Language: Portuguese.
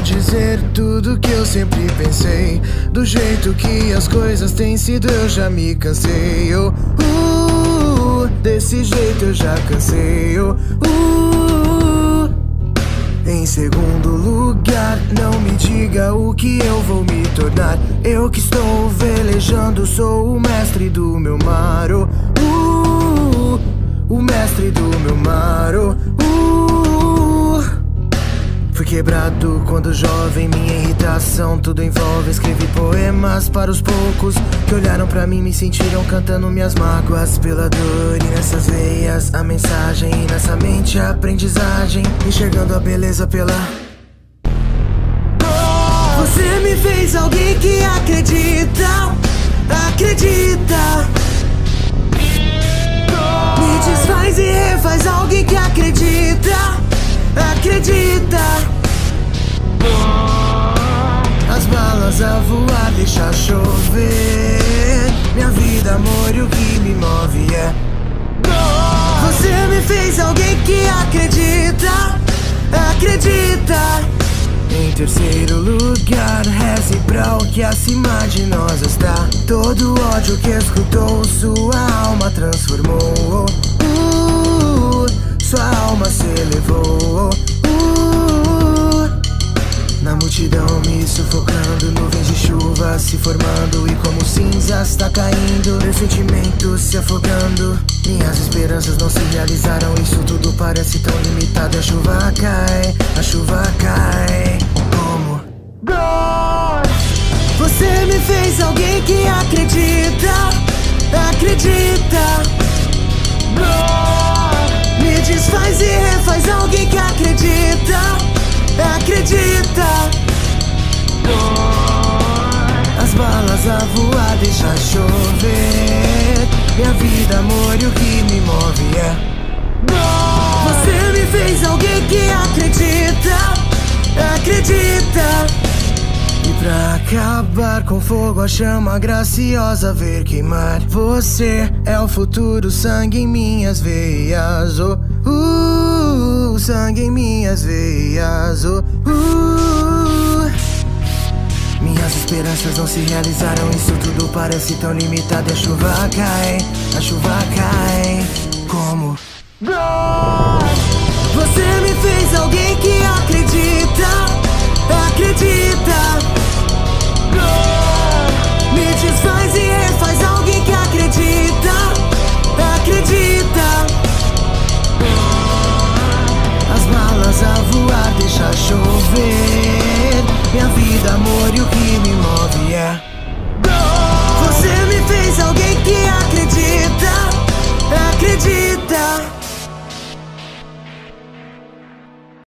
vou dizer tudo que eu sempre pensei. Do jeito que as coisas têm sido, eu já me cansei. Oh, uh, desse jeito eu já cansei. Oh, uh, em segundo lugar, não me diga o que eu vou me tornar. Eu que estou velejando, sou o mestre do quebrado quando jovem, minha irritação tudo envolve. Escrevi poemas para os poucos que olharam para mim, me sentiram cantando minhas mágoas pela dor. E nessas veias a mensagem, e nessa mente a aprendizagem, enxergando a beleza pela. Você me fez alguém que acredita, acredita. Me desfaz e refaz alguém que acredita, acredita. As balas a voar, deixa chover. Minha vida, amor, e o que me move é. Você me fez alguém que acredita, acredita. Em terceiro lugar, reze pra o que acima de nós está. Todo ódio que escutou, sua alma transformou. Se formando e como cinzas tá caindo, meus sentimentos se afogando. Minhas esperanças não se realizaram, isso tudo parece tão limitado. A chuva cai, a chuva cai. Como? Você me fez alguém que acredita. Deixa chover. Minha vida, amor, e o que me move é. Você me fez alguém que acredita, acredita. E pra acabar com fogo, a chama graciosa ver queimar. Você é o futuro, sangue em minhas veias. Oh, uh, sangue em minhas veias. Oh, uh. Minhas esperanças não se realizaram, isso tudo parece tão limitado. A chuva cai, a chuva cai. Como? Você